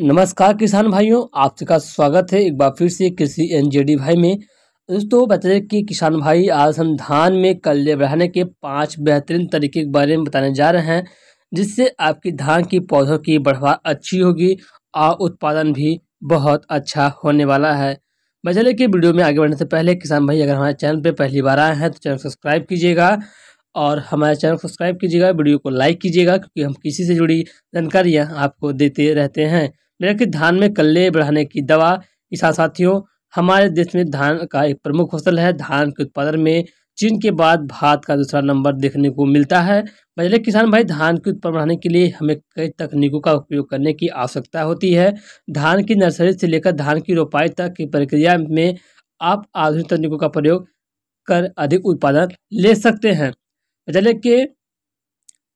नमस्कार किसान भाइयों, आप सबका स्वागत है। एक बार फिर से कृषि एनजेडी भाई में। दोस्तों बता कि किसान भाई, आज हम धान में कल्ले बढ़ाने के पाँच बेहतरीन तरीके के बारे में बताने जा रहे हैं, जिससे आपकी धान की पौधों की बढ़वा अच्छी होगी और उत्पादन भी बहुत अच्छा होने वाला है। बचले की वीडियो में आगे बढ़ने से पहले किसान भाई, अगर हमारे चैनल पर पहली बार आए हैं तो चैनल सब्सक्राइब कीजिएगा और हमारे चैनल को सब्सक्राइब कीजिएगा, वीडियो को लाइक कीजिएगा, क्योंकि हम किसी से जुड़ी जानकारियाँ आपको देते रहते हैं। मेरा कि धान में कल्ले बढ़ाने की दवा। किसान साथियों, हमारे देश में धान का एक प्रमुख फ़सल है धान के उत्पादन में, चीन के बाद भारत का दूसरा नंबर देखने को मिलता है। पहले किसान भाई, धान के उत्पादन बढ़ाने के लिए हमें कई तकनीकों का उपयोग करने की आवश्यकता होती है। धान की नर्सरी से लेकर धान की रोपाई तक की प्रक्रिया में आप आधुनिक तकनीकों का प्रयोग कर अधिक उत्पादन ले सकते हैं। चले के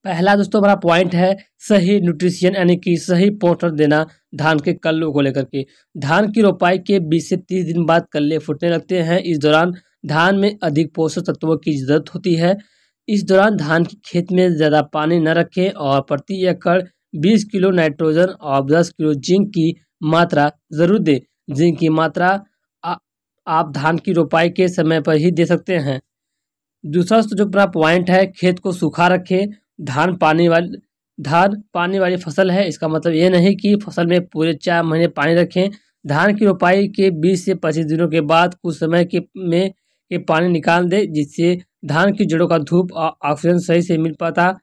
पहला दोस्तों हमारा पॉइंट है सही न्यूट्रिशियन यानी कि सही पोषण देना धान के कल्लों को लेकर के। धान की रोपाई के 20 से 30 दिन बाद कल्ले फूटने लगते हैं। इस दौरान धान में अधिक पोषक तत्वों की ज़रूरत होती है। इस दौरान धान की खेत में ज़्यादा पानी न रखें और प्रति एकड़ 20 किलो नाइट्रोजन और 10 किलो जिंक की मात्रा ज़रूर दें। जिंक की मात्रा आ, आप धान की रोपाई के समय पर ही दे सकते हैं। दूसरा जो पॉइंट है खेत को सूखा रखें धान पानी वाली, धान पानी वाली फ़सल है। इसका मतलब ये नहीं कि फ़सल में पूरे चार महीने पानी रखें। धान की रोपाई के 20 से 25 दिनों के बाद कुछ समय के में के पानी निकाल दें, जिससे धान की जड़ों का धूप और ऑक्सीजन सही से मिल पाता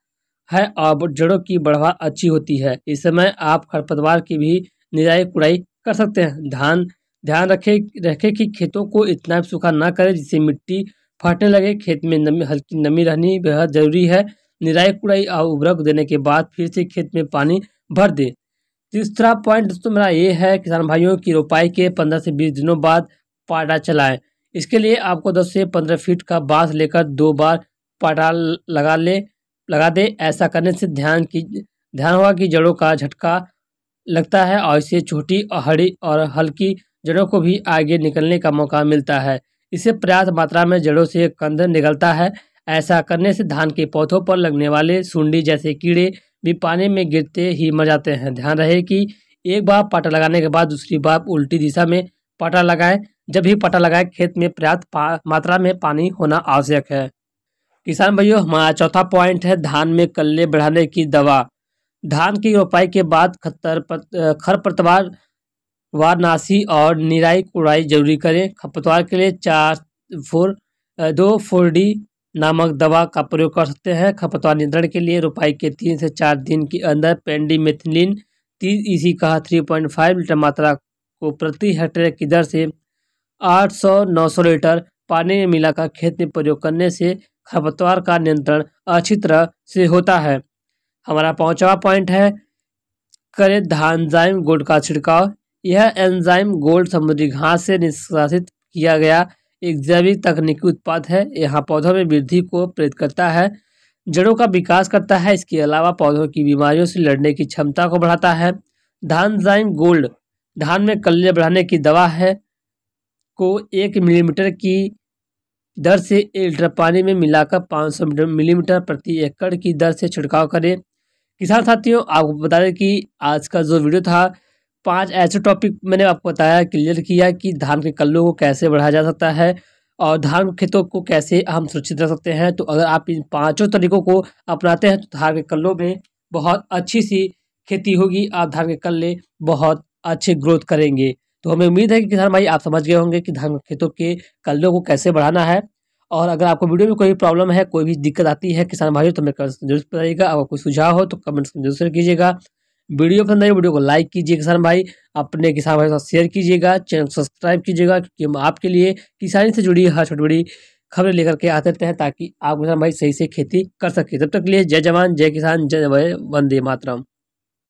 है और जड़ों की बढ़वा अच्छी होती है। इस समय आप खरपतवार की भी निराई कुड़ाई कर सकते हैं। धान, ध्यान रखें रखें कि खेतों को इतना सूखा ना करें जिससे मिट्टी फटने लगे। खेत में नमी, हल्की नमी रहनी बेहद ज़रूरी है। निराई कुड़ाई और उर्वरक देने के बाद फिर से खेत में पानी भर दे। तीसरा पॉइंट दोस्तों मेरा ये है, किसान भाइयों, की रोपाई के पंद्रह से बीस दिनों बाद पाटा चलाएँ। इसके लिए आपको दस से पंद्रह फीट का बाँस लेकर दो बार पाटा लगा ले, लगा दे। ऐसा करने से ध्यान की, ध्यान होगा कि जड़ों का झटका लगता है और इससे छोटी हड़ी और हल्की जड़ों को भी आगे निकलने का मौका मिलता है। इससे पर्याप्त मात्रा में जड़ों से कंध निकलता है। ऐसा करने से धान के पौधों पर लगने वाले सुंडी जैसे कीड़े भी पानी में गिरते ही मर जाते हैं। ध्यान रहे कि एक बार पाटा लगाने के बाद दूसरी बार उल्टी दिशा में पाटा लगाएँ। जब भी पाटा लगाए, खेत में पर्याप्त मात्रा में पानी होना आवश्यक है। किसान भाइयों, हमारा चौथा पॉइंट है धान में कल्ले बढ़ाने की दवा। धान की रोपाई के बाद खतर खरपतवार वारनासी और निराई कुड़ाई ज़रूरी करें। खरपतवार के लिए चार, फोर दो फोर डी नामक दवा का प्रयोग कर सकते हैं। खपतवार नियंत्रण के लिए रुपाई के तीन से चार दिन के अंदर पेंडीमेथिलीन तीस ईसी का थ्री पॉइंट फाइव लीटर मात्रा को प्रति हेक्टेयर की दर से आठ सौ नौ सौ लीटर पानी में मिलाकर खेत में प्रयोग करने से खपतवार का नियंत्रण अच्छी तरह से होता है। हमारा पाँचवा पॉइंट है, करें धानजाइम गोल्ड का छिड़काव। यह एंजाइम गोल्ड समुद्री घास से निष्कासित किया गया एक जैविक तकनीकी उत्पाद है। यहाँ पौधों में वृद्धि को प्रेरित करता है, जड़ों का विकास करता है, इसके अलावा पौधों की बीमारियों से लड़ने की क्षमता को बढ़ाता है। धान जाइम गोल्ड, धान में कल्ले बढ़ाने की दवा है, को एक मिलीमीटर की दर से एक लीटर पानी में मिलाकर 500 मिलीमीटर प्रति एकड़ की दर से छिड़काव करें। किसान साथियों, आपको बता दें कि आज का जो वीडियो था पाँच ऐसे टॉपिक मैंने आपको बताया क्लियर किया कि धान के कल्लों को कैसे बढ़ाया जा सकता है और धान खेतों को कैसे हम सुरक्षित रख सकते हैं। तो अगर आप इन पाँचों तरीकों को अपनाते हैं तो धान के कल्लों में बहुत अच्छी सी खेती होगी, आप धान के कल्ले बहुत अच्छे ग्रोथ करेंगे। तो हमें उम्मीद है कि किसान भाई आप समझ गए होंगे कि धान खेतों के कल्लों को कैसे बढ़ाना है। और अगर आपको वीडियो में कोई प्रॉब्लम है, कोई भी दिक्कत आती है किसान भाई तो हमें ज़रूर बताइएगा। अगर कोई सुझाव हो तो कमेंट्स में ज़रूर कीजिएगा। वीडियो पसंद आई वीडियो को लाइक कीजिए किसान भाई, अपने किसान भाई साथ शेयर कीजिएगा चैनल को सब्सक्राइब कीजिएगा, क्योंकि हम आपके लिए किसानी से जुड़ी हर छोटी बड़ी खबरें लेकर के आते रहते हैं ताकि आप किसान भाई सही से खेती कर सके। तब तक के लिए जय जवान, जय किसान जय, वंदे मातरम।